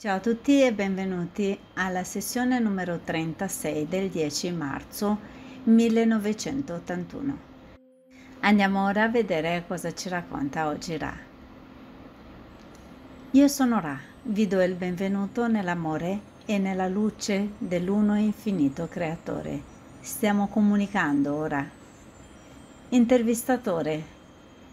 Ciao a tutti e benvenuti alla sessione numero 36 del 10 marzo 1981. Andiamo ora a vedere cosa ci racconta oggi Ra. Io sono Ra, vi do il benvenuto nell'amore e nella luce dell'uno infinito creatore. Stiamo comunicando ora. Intervistatore,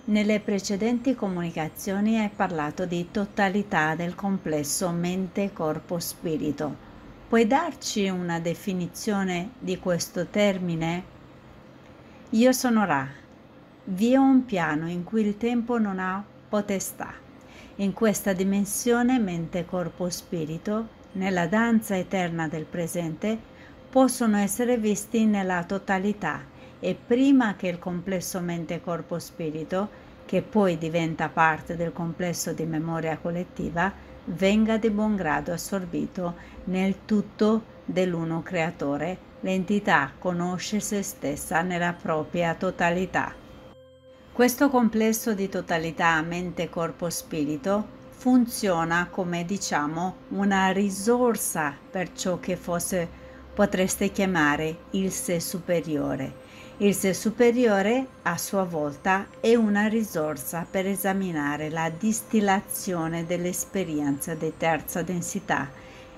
nelle precedenti comunicazioni hai parlato di totalità del complesso mente-corpo-spirito. Puoi darci una definizione di questo termine? Io sono Ra. Vi è un piano in cui il tempo non ha potestà. In questa dimensione mente-corpo-spirito, nella danza eterna del presente, possono essere visti nella totalità e prima che il complesso mente-corpo-spirito, che poi diventa parte del complesso di memoria collettiva, venga di buon grado assorbito nel tutto dell'uno creatore, l'entità conosce se stessa nella propria totalità. Questo complesso di totalità mente-corpo-spirito funziona come diciamo una risorsa per ciò che fosse potreste chiamare il sé superiore il sé superiore, a sua volta, è una risorsa per esaminare la distillazione dell'esperienza di terza densità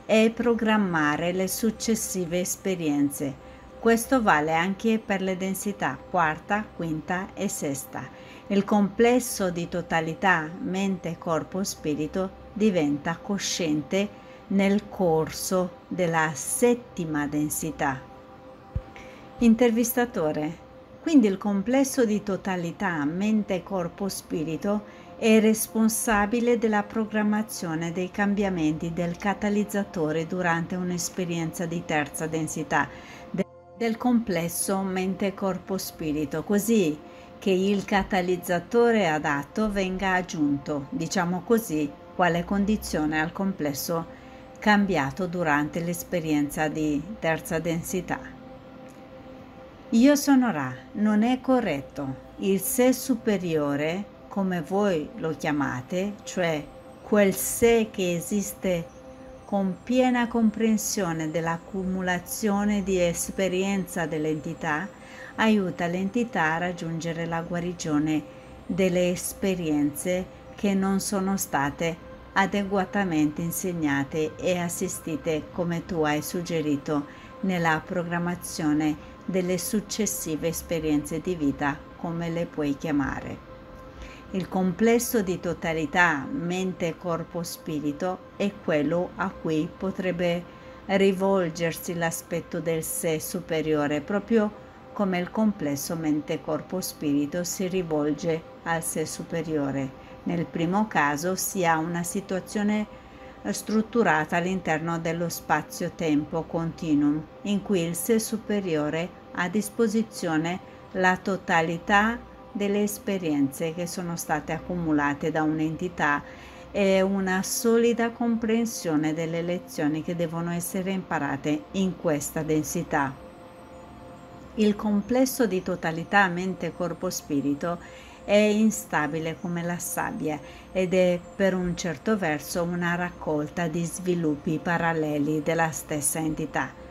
e programmare le successive esperienze. Questo vale anche per le densità quarta, quinta e sesta. Il complesso di totalità mente, corpo, spirito diventa cosciente nel corso della settima densità. Intervistatore. Quindi il complesso di totalità mente, corpo, spirito è responsabile della programmazione dei cambiamenti del catalizzatore durante un'esperienza di terza densità del complesso mente, corpo, spirito, così che il catalizzatore adatto venga aggiunto, diciamo così, quale condizione al complesso cambiato durante l'esperienza di terza densità. Io sono Ra, non è corretto. Il sé superiore, come voi lo chiamate, cioè quel sé che esiste con piena comprensione dell'accumulazione di esperienza dell'entità, aiuta l'entità a raggiungere la guarigione delle esperienze che non sono state adeguatamente insegnate e assistite come tu hai suggerito nella programmazione delle successive esperienze di vita, come le puoi chiamare. Il complesso di totalità mente, corpo, spirito è quello a cui potrebbe rivolgersi l'aspetto del sé superiore, proprio come il complesso mente, corpo, spirito si rivolge al sé superiore. Nel primo caso si ha una situazione strutturata all'interno dello spazio-tempo continuum, in cui il sé superiore a disposizione la totalità delle esperienze che sono state accumulate da un'entità e una solida comprensione delle lezioni che devono essere imparate in questa densità. Il complesso di totalità mente, corpo, spirito è instabile come la sabbia ed è per un certo verso una raccolta di sviluppi paralleli della stessa entità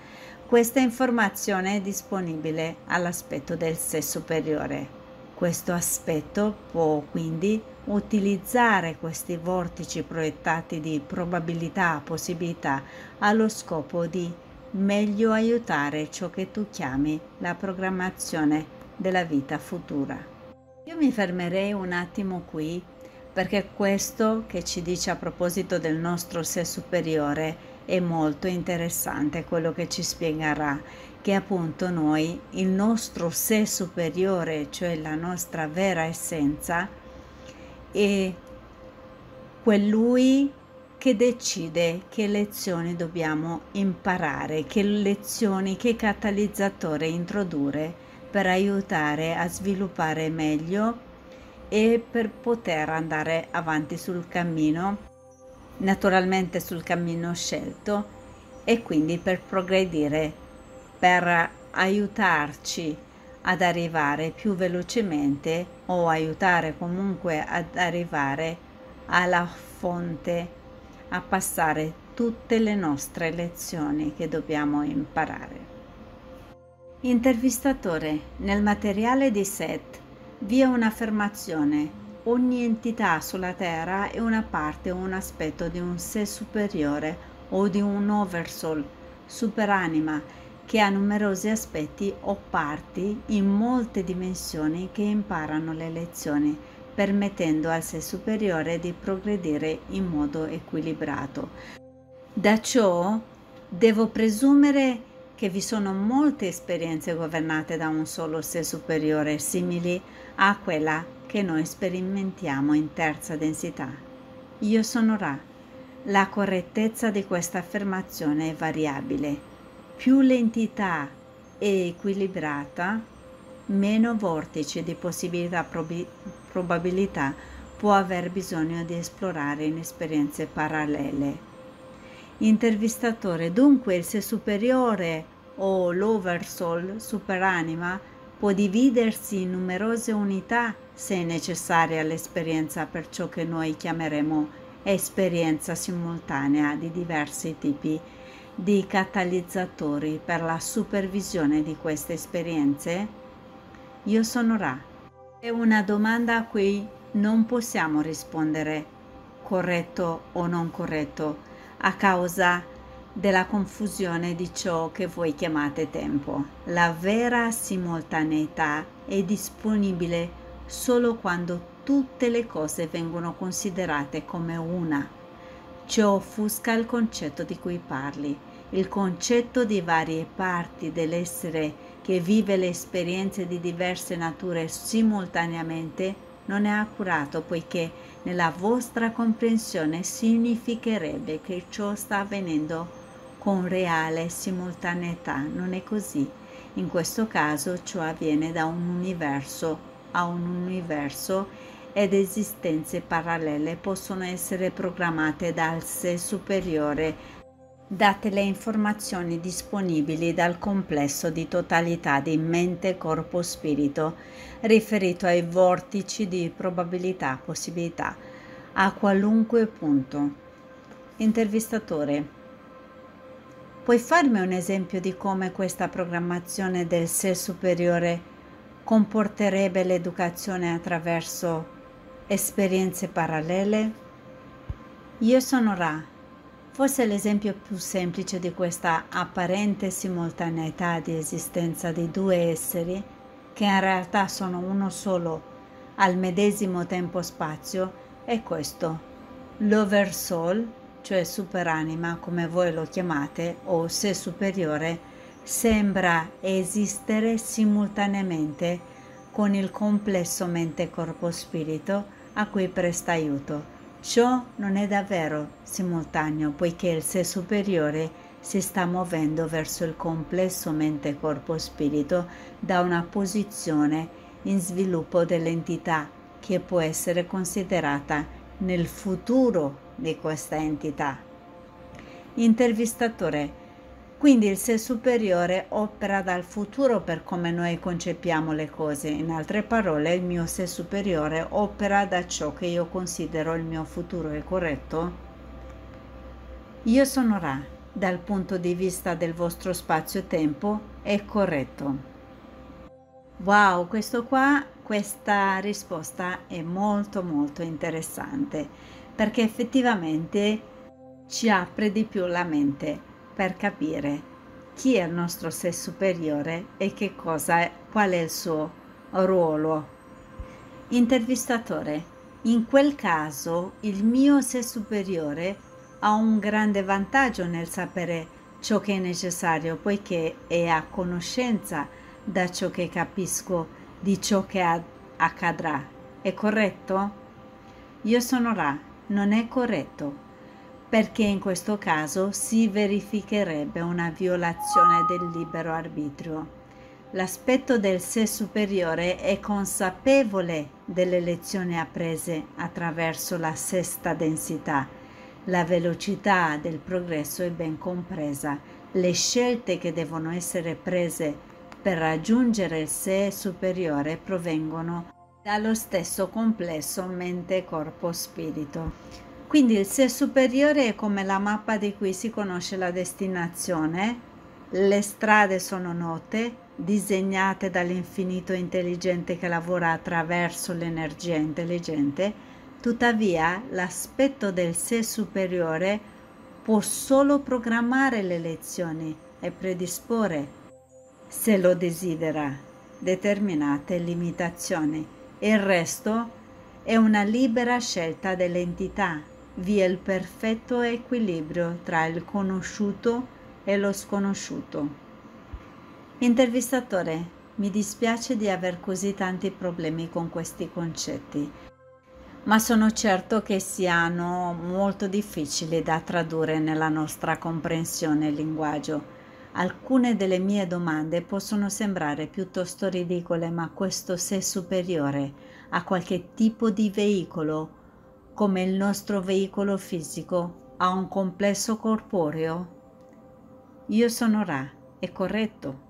questa informazione è disponibile all'aspetto del sé superiore. Questo aspetto può quindi utilizzare questi vortici proiettati di probabilità, possibilità, allo scopo di meglio aiutare ciò che tu chiami la programmazione della vita futura. Io mi fermerei un attimo qui perché questo che ci dice a proposito del nostro sé superiore è molto interessante quello che ci spiegherà che appunto noi, il nostro sé superiore, cioè la nostra vera essenza, è quell'Lui che decide che lezioni dobbiamo imparare, che lezioni, che catalizzatore introdurre per aiutare a sviluppare meglio e per poter andare avanti sul cammino naturalmente sul cammino scelto e quindi per progredire, per aiutarci ad arrivare più velocemente o aiutare comunque ad arrivare alla fonte, a passare tutte le nostre lezioni che dobbiamo imparare. Intervistatore, nel materiale di Seth vi è un'affermazione ogni entità sulla Terra è una parte o un aspetto di un sé superiore o di un oversoul, superanima, che ha numerosi aspetti o parti in molte dimensioni che imparano le lezioni, permettendo al sé superiore di progredire in modo equilibrato. Da ciò devo presumere che vi sono molte esperienze governate da un solo sé superiore simili a quella che noi sperimentiamo in terza densità. Io sono Ra. La correttezza di questa affermazione è variabile. Più l'entità è equilibrata, meno vortici di possibilità probi- probabilità può aver bisogno di esplorare in esperienze parallele. Intervistatore, dunque il sé superiore o l'oversoul, superanima, può dividersi in numerose unità se è necessaria l'esperienza per ciò che noi chiameremo esperienza simultanea di diversi tipi di catalizzatori per la supervisione di queste esperienze? Io sono Ra. È una domanda a cui non possiamo rispondere corretto o non corretto a causa della confusione di ciò che voi chiamate tempo. La vera simultaneità è disponibile solo quando tutte le cose vengono considerate come una. Ciò offusca il concetto di cui parli, il concetto di varie parti dell'essere che vive le esperienze di diverse nature simultaneamente non è accurato poiché nella vostra comprensione significherebbe che ciò sta avvenendo con reale simultaneità. Non è così. In questo caso ciò avviene da un universo a un universo ed esistenze parallele possono essere programmate dal sé superiore date le informazioni disponibili dal complesso di totalità di mente, corpo, spirito, riferito ai vortici di probabilità, possibilità, a qualunque punto. Intervistatore. Puoi farmi un esempio di come questa programmazione del sé superiore comporterebbe l'educazione attraverso esperienze parallele? Io sono Ra. Forse l'esempio più semplice di questa apparente simultaneità di esistenza di due esseri, che in realtà sono uno solo al medesimo tempo-spazio, è questo. L'oversoul, cioè superanima come voi lo chiamate, o sé superiore, sembra esistere simultaneamente con il complesso mente-corpo-spirito a cui presta aiuto. Ciò non è davvero simultaneo poiché il sé superiore si sta muovendo verso il complesso mente-corpo-spirito da una posizione in sviluppo dell'entità che può essere considerata nel futuro di questa entità. Intervistatore quindi il sé superiore opera dal futuro per come noi concepiamo le cose. In altre parole, il mio sé superiore opera da ciò che io considero il mio futuro, è corretto? Io sono Ra, dal punto di vista del vostro spazio-tempo, è corretto. Wow, questo qua, questa risposta è molto molto interessante perché effettivamente ci apre di più la mente per capire chi è il nostro sé superiore e che cosa è, qual è il suo ruolo. Intervistatore, in quel caso il mio sé superiore ha un grande vantaggio nel sapere ciò che è necessario poiché è a conoscenza da ciò che capisco di ciò che accadrà. È corretto? Io sono Ra, non è corretto perché in questo caso si verificherebbe una violazione del libero arbitrio. L'aspetto del sé superiore è consapevole delle lezioni apprese attraverso la sesta densità. La velocità del progresso è ben compresa. Le scelte che devono essere prese per raggiungere il sé superiore provengono dallo stesso complesso mente-corpo-spirito. Quindi il sé superiore è come la mappa di cui si conosce la destinazione, le strade sono note, disegnate dall'infinito intelligente che lavora attraverso l'energia intelligente, tuttavia l'aspetto del sé superiore può solo programmare le lezioni e predisporre, se lo desidera, determinate limitazioni. Il resto è una libera scelta dell'entità vi è il perfetto equilibrio tra il conosciuto e lo sconosciuto. Intervistatore, mi dispiace di aver così tanti problemi con questi concetti, ma sono certo che siano molto difficili da tradurre nella nostra comprensione linguaggio. Alcune delle mie domande possono sembrare piuttosto ridicole, ma questo sé superiore a qualche tipo di veicolo come il nostro veicolo fisico ha un complesso corporeo? Io sono Ra, è corretto.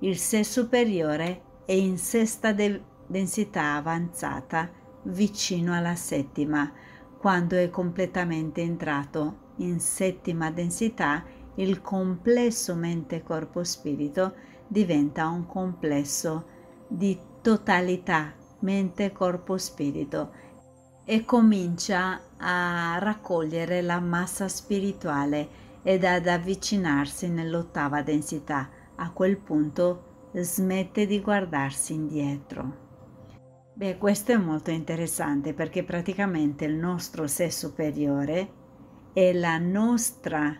Il sé superiore è in sesta de- densità avanzata, vicino alla settima. Quando è completamente entrato in settima densità, il complesso mente-corpo-spirito diventa un complesso di totalità mente-corpo-spirito e comincia a raccogliere la massa spirituale ed ad avvicinarsi nell'ottava densità. A quel punto smette di guardarsi indietro. Beh, questo è molto interessante perché praticamente il nostro sé superiore è la nostra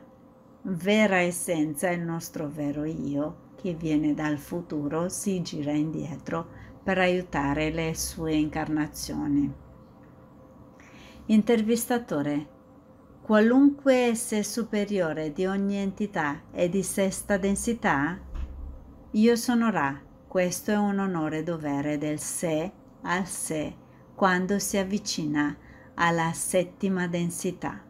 vera essenza, il nostro vero io che viene dal futuro, si gira indietro per aiutare le sue incarnazioni. Intervistatore. Qualunque esse superiore di ogni entità è di sesta densità? Io sono Ra. Questo è un onore dovere del sé al sé quando si avvicina alla settima densità.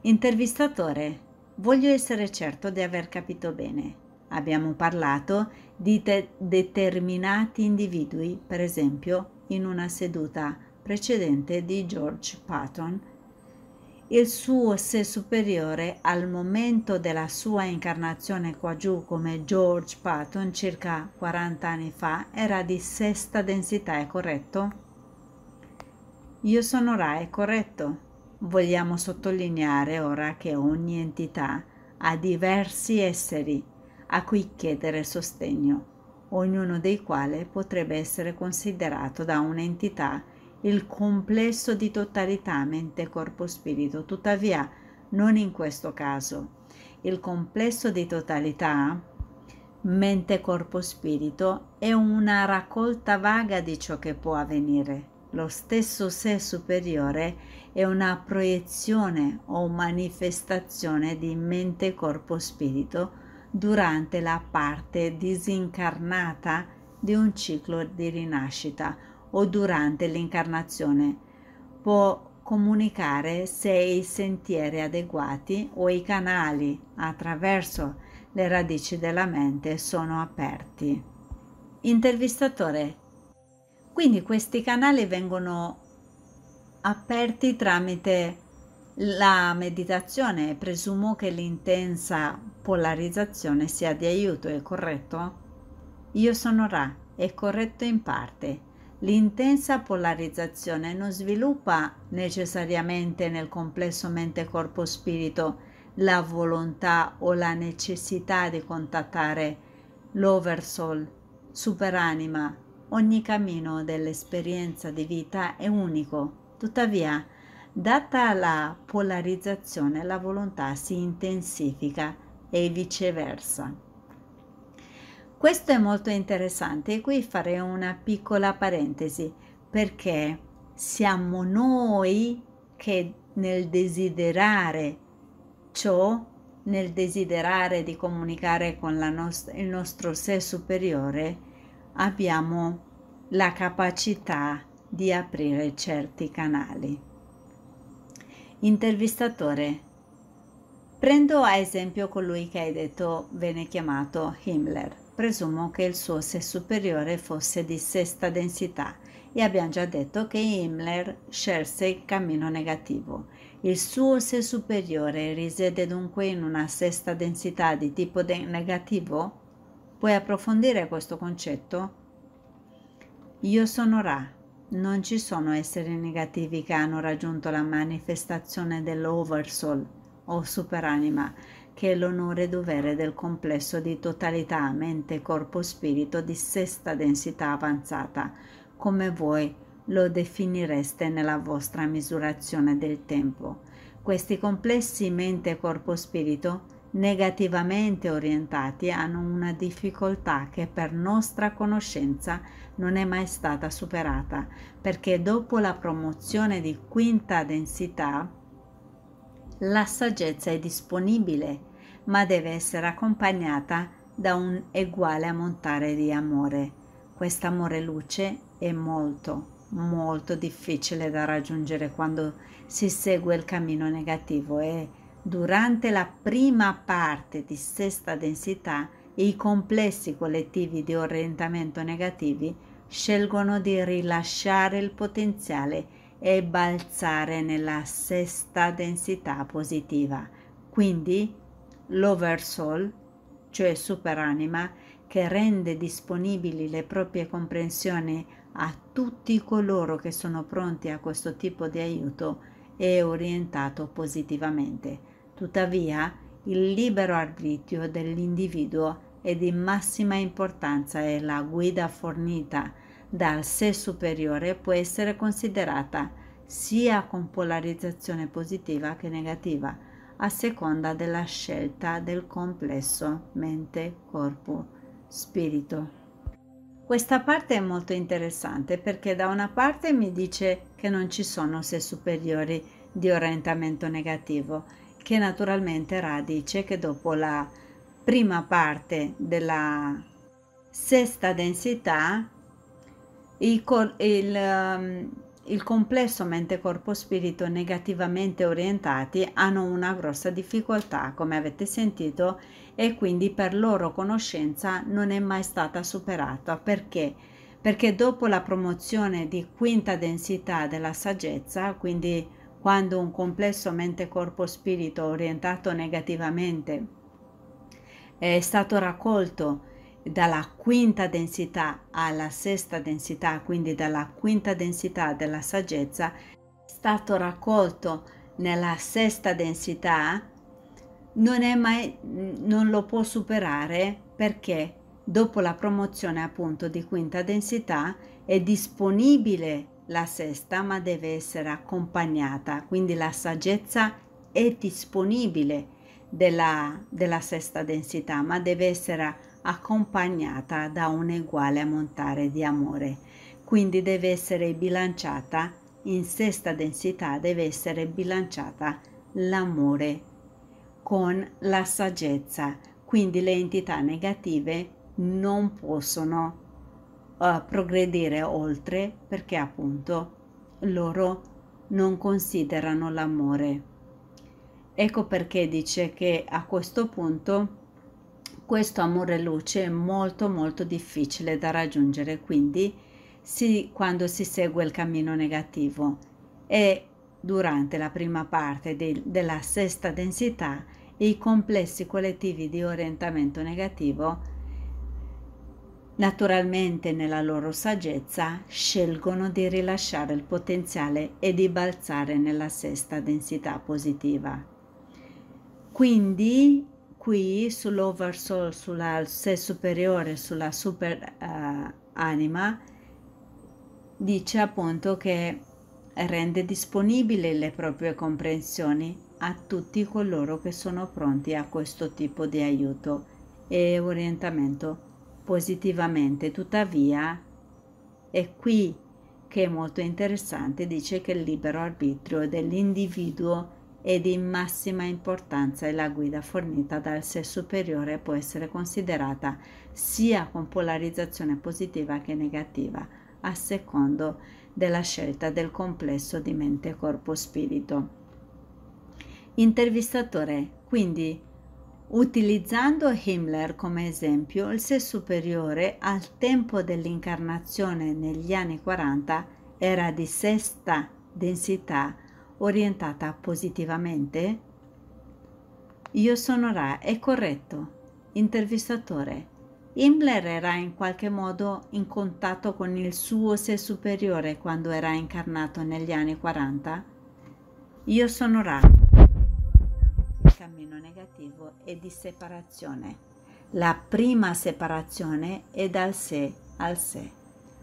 Intervistatore. Voglio essere certo di aver capito bene. Abbiamo parlato di te- determinati individui, per esempio, in una seduta precedente di George Patton, il suo sé superiore al momento della sua incarnazione qua giù come George Patton circa 40 anni fa era di sesta densità, è corretto? Io sono Ra, è corretto? Vogliamo sottolineare ora che ogni entità ha diversi esseri a cui chiedere sostegno, ognuno dei quali potrebbe essere considerato da un'entità il complesso di totalità mente, corpo, spirito. Tuttavia, non in questo caso. Il complesso di totalità mente, corpo, spirito è una raccolta vaga di ciò che può avvenire. Lo stesso sé superiore è una proiezione o manifestazione di mente, corpo, spirito durante la parte disincarnata di un ciclo di rinascita o durante l'incarnazione. Può comunicare se i sentieri adeguati o i canali attraverso le radici della mente sono aperti. Intervistatore. Quindi questi canali vengono aperti tramite la meditazione. Presumo che l'intensa polarizzazione sia di aiuto, è corretto? Io sono Ra, è corretto in parte. L'intensa polarizzazione non sviluppa necessariamente nel complesso mente-corpo-spirito la volontà o la necessità di contattare l'oversoul, superanima. Ogni cammino dell'esperienza di vita è unico. Tuttavia, data la polarizzazione, la volontà si intensifica e viceversa. Questo è molto interessante e qui farei una piccola parentesi perché siamo noi che nel desiderare ciò, nel desiderare di comunicare con nost- il nostro sé superiore, abbiamo la capacità di aprire certi canali. Intervistatore. Prendo a esempio colui che hai detto venne chiamato Himmler presumo che il suo sé superiore fosse di sesta densità e abbiamo già detto che Himmler scelse il cammino negativo Il suo sé superiore risiede dunque in una sesta densità di tipo de- negativo? Puoi approfondire questo concetto? Io sono Ra. Non ci sono esseri negativi che hanno raggiunto la manifestazione dell'Oversoul o superanima, che è l'onore e dovere del complesso di totalità mente, corpo, spirito di sesta densità avanzata, come voi lo definireste nella vostra misurazione del tempo. Questi complessi mente, corpo, spirito negativamente orientati hanno una difficoltà che per nostra conoscenza non è mai stata superata, perché dopo la promozione di quinta densità la saggezza è disponibile, ma deve essere accompagnata da un uguale ammontare di amore. Quest'amore luce è molto, molto difficile da raggiungere quando si segue il cammino negativo e durante la prima parte di sesta densità i complessi collettivi di orientamento negativi scelgono di rilasciare il potenziale e balzare nella sesta densità positiva. Quindi l'oversoul, cioè superanima, che rende disponibili le proprie comprensioni a tutti coloro che sono pronti a questo tipo di aiuto, è orientato positivamente. Tuttavia, il libero arbitrio dell'individuo è di massima importanza e la guida fornita dal sé superiore può essere considerata sia con polarizzazione positiva che negativa, a seconda della scelta del complesso mente, corpo, spirito. Questa parte è molto interessante perché da una parte mi dice che non ci sono sé superiori di orientamento negativo che naturalmente radice che dopo la prima parte della sesta densità il, il, um, il complesso mente-corpo-spirito negativamente orientati hanno una grossa difficoltà, come avete sentito, e quindi per loro conoscenza non è mai stata superata. Perché? Perché dopo la promozione di quinta densità della saggezza, quindi quando un complesso mente-corpo-spirito orientato negativamente è stato raccolto dalla quinta densità alla sesta densità, quindi dalla quinta densità della saggezza, è stato raccolto nella sesta densità, non, è mai, non lo può superare perché dopo la promozione appunto di quinta densità è disponibile la sesta, ma deve essere accompagnata, quindi la saggezza è disponibile della, della sesta densità, ma deve essere accompagnata da un uguale ammontare di amore. Quindi deve essere bilanciata in sesta densità, deve essere bilanciata l'amore con la saggezza. Quindi le entità negative non possono uh, progredire oltre perché appunto loro non considerano l'amore. Ecco perché dice che a questo punto questo amore luce è molto molto difficile da raggiungere, quindi si, quando si segue il cammino negativo e durante la prima parte de, della sesta densità i complessi collettivi di orientamento negativo Naturalmente nella loro saggezza scelgono di rilasciare il potenziale e di balzare nella sesta densità positiva. Quindi qui sull'oversoul, sulla sé superiore, sulla super uh, anima, dice appunto che rende disponibili le proprie comprensioni a tutti coloro che sono pronti a questo tipo di aiuto e orientamento positivamente. Tuttavia, è qui che è molto interessante, dice che il libero arbitrio dell'individuo è di massima importanza e la guida fornita dal sé superiore può essere considerata sia con polarizzazione positiva che negativa, a secondo della scelta del complesso di mente, corpo, spirito. Intervistatore, quindi Utilizzando Himmler come esempio, il sé superiore al tempo dell'incarnazione negli anni 40 era di sesta densità, orientata positivamente? Io sono Ra, è corretto. Intervistatore. Himmler era in qualche modo in contatto con il suo sé superiore quando era incarnato negli anni 40? Io sono Ra. Il cammino negativo è di separazione. La prima separazione è dal sé al sé.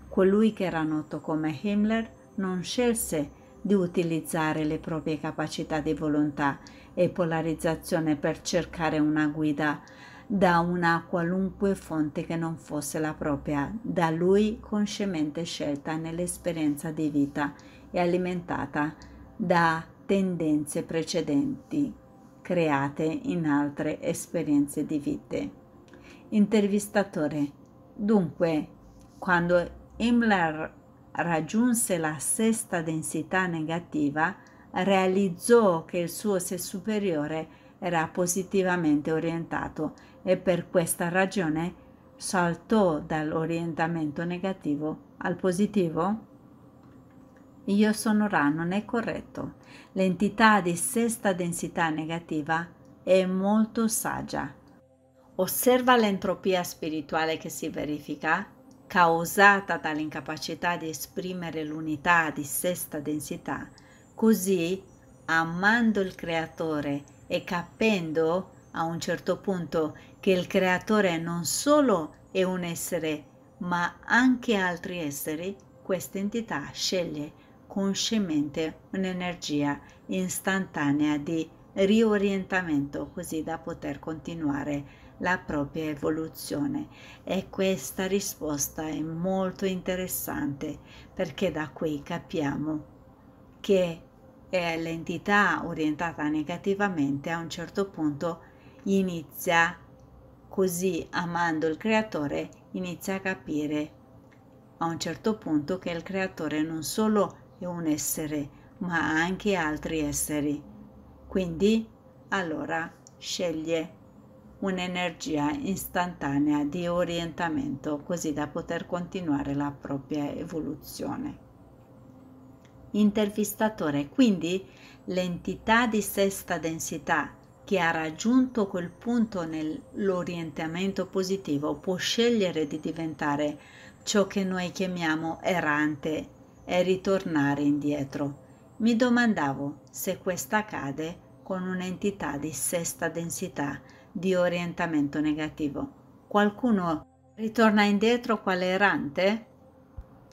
Colui che era noto come Himmler non scelse di utilizzare le proprie capacità di volontà e polarizzazione per cercare una guida da una qualunque fonte che non fosse la propria, da lui consciamente scelta nell'esperienza di vita e alimentata da tendenze precedenti create in altre esperienze di vite. Intervistatore. Dunque, quando Himmler raggiunse la sesta densità negativa, realizzò che il suo sé superiore era positivamente orientato e per questa ragione saltò dall'orientamento negativo al positivo? Io sono Ra non è corretto. L'entità di sesta densità negativa è molto saggia. Osserva l'entropia spirituale che si verifica, causata dall'incapacità di esprimere l'unità di sesta densità, così, amando il Creatore e capendo a un certo punto che il creatore non solo è un essere, ma anche altri esseri, questa entità sceglie consciamente un'energia istantanea di riorientamento così da poter continuare la propria evoluzione. E questa risposta è molto interessante perché da qui capiamo che l'entità orientata negativamente a un certo punto inizia così amando il creatore inizia a capire a un certo punto che il creatore non solo è un essere ma anche altri esseri. Quindi allora sceglie un'energia istantanea di orientamento così da poter continuare la propria evoluzione. Intervistatore, quindi l'entità di sesta densità che ha raggiunto quel punto nell'orientamento positivo può scegliere di diventare ciò che noi chiamiamo errante e ritornare indietro. Mi domandavo se questo accade con un'entità di sesta densità di orientamento negativo. Qualcuno ritorna indietro quale errante?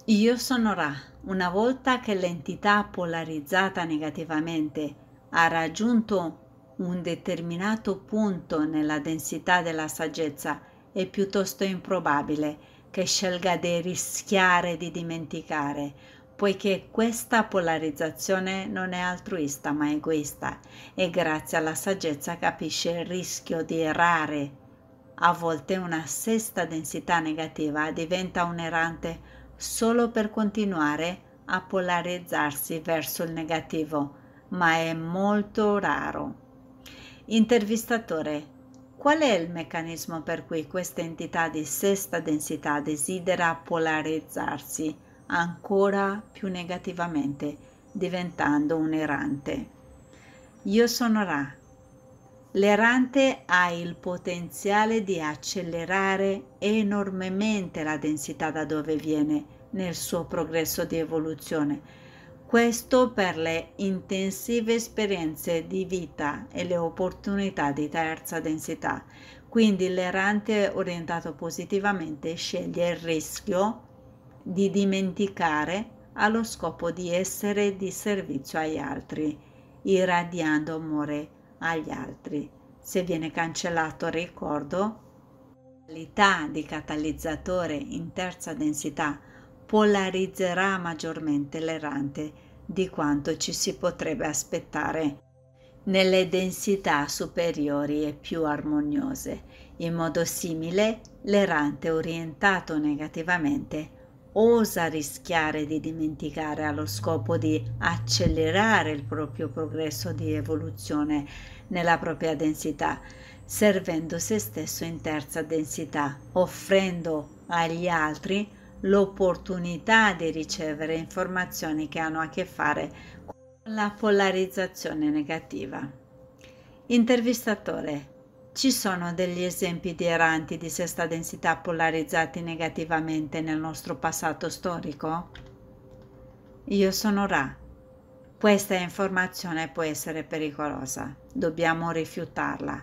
Io sono Ra. Una volta che l'entità polarizzata negativamente ha raggiunto un determinato punto nella densità della saggezza, è piuttosto improbabile che scelga di rischiare di dimenticare, poiché questa polarizzazione non è altruista ma egoista e grazie alla saggezza capisce il rischio di errare. A volte una sesta densità negativa diventa un errante solo per continuare a polarizzarsi verso il negativo, ma è molto raro. Intervistatore. Qual è il meccanismo per cui questa entità di sesta densità desidera polarizzarsi ancora più negativamente, diventando un errante? Io sono Ra. L'errante ha il potenziale di accelerare enormemente la densità da dove viene nel suo progresso di evoluzione questo per le intensive esperienze di vita e le opportunità di terza densità. Quindi l'errante orientato positivamente sceglie il rischio di dimenticare allo scopo di essere di servizio agli altri, irradiando amore agli altri. Se viene cancellato il ricordo, qualità di catalizzatore in terza densità polarizzerà maggiormente l'errante di quanto ci si potrebbe aspettare nelle densità superiori e più armoniose. In modo simile, l'errante orientato negativamente osa rischiare di dimenticare allo scopo di accelerare il proprio progresso di evoluzione nella propria densità, servendo se stesso in terza densità, offrendo agli altri l'opportunità di ricevere informazioni che hanno a che fare La polarizzazione negativa. Intervistatore. Ci sono degli esempi di erranti di sesta densità polarizzati negativamente nel nostro passato storico? Io sono Ra. Questa informazione può essere pericolosa. Dobbiamo rifiutarla.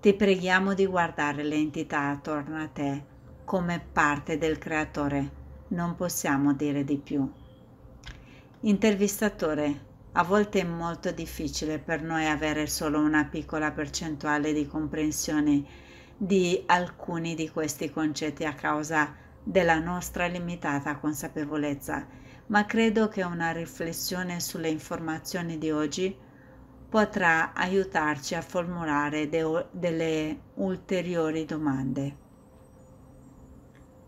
Ti preghiamo di guardare le entità attorno a te come parte del creatore. Non possiamo dire di più. Intervistatore. A volte è molto difficile per noi avere solo una piccola percentuale di comprensione di alcuni di questi concetti a causa della nostra limitata consapevolezza, ma credo che una riflessione sulle informazioni di oggi potrà aiutarci a formulare de- delle ulteriori domande.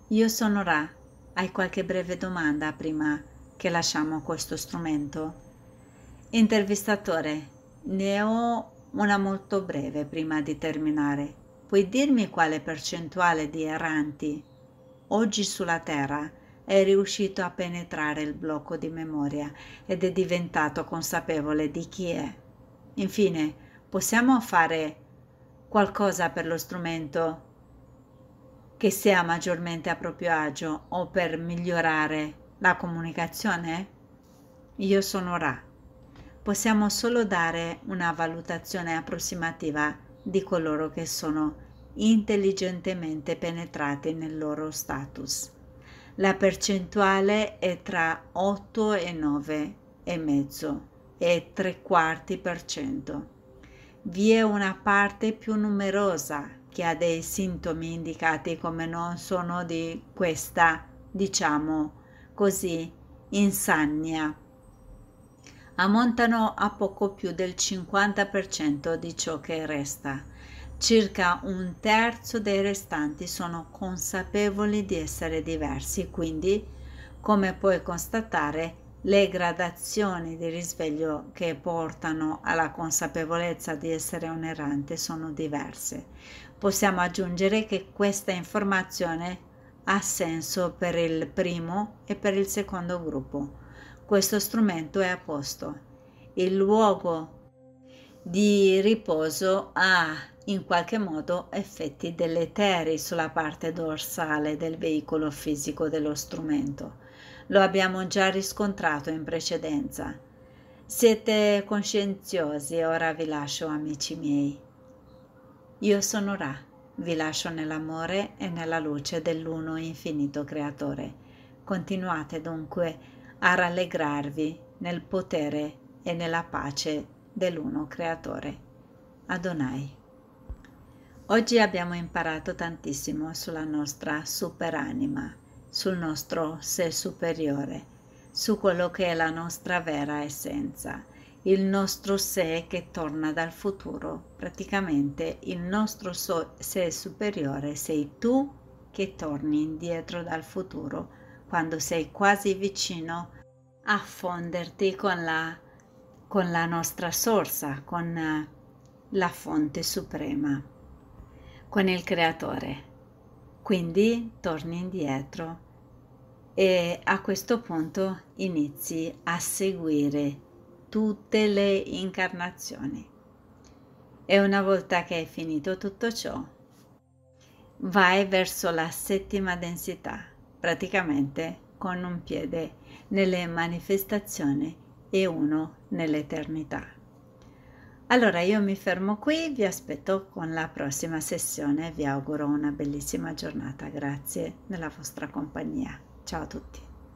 Io sono Ra. Hai qualche breve domanda prima che lasciamo questo strumento? Intervistatore, ne ho una molto breve prima di terminare. Puoi dirmi quale percentuale di erranti oggi sulla Terra è riuscito a penetrare il blocco di memoria ed è diventato consapevole di chi è? Infine, possiamo fare qualcosa per lo strumento che sia maggiormente a proprio agio o per migliorare la comunicazione? Io sono Ra possiamo solo dare una valutazione approssimativa di coloro che sono intelligentemente penetrati nel loro status. La percentuale è tra 8 e 9 e mezzo e 3 quarti per cento. Vi è una parte più numerosa che ha dei sintomi indicati come non sono di questa, diciamo così, insania ammontano a poco più del 50% di ciò che resta. Circa un terzo dei restanti sono consapevoli di essere diversi, quindi, come puoi constatare, le gradazioni di risveglio che portano alla consapevolezza di essere un errante sono diverse. Possiamo aggiungere che questa informazione ha senso per il primo e per il secondo gruppo questo strumento è a posto. Il luogo di riposo ha in qualche modo effetti deleteri sulla parte dorsale del veicolo fisico dello strumento. Lo abbiamo già riscontrato in precedenza. Siete coscienziosi ora vi lascio, amici miei. Io sono Ra, vi lascio nell'amore e nella luce dell'uno infinito creatore. Continuate dunque a rallegrarvi nel potere e nella pace dell'uno creatore. Adonai. Oggi abbiamo imparato tantissimo sulla nostra superanima, sul nostro sé superiore, su quello che è la nostra vera essenza, il nostro sé che torna dal futuro. Praticamente il nostro so- sé superiore sei tu che torni indietro dal futuro quando sei quasi vicino a fonderti con la, con la nostra sorsa, con eh, la fonte suprema, con il creatore. Quindi torni indietro e a questo punto inizi a seguire tutte le incarnazioni. E una volta che hai finito tutto ciò, vai verso la settima densità praticamente con un piede nelle manifestazioni e uno nell'eternità. Allora io mi fermo qui, vi aspetto con la prossima sessione, vi auguro una bellissima giornata, grazie della vostra compagnia. Ciao a tutti.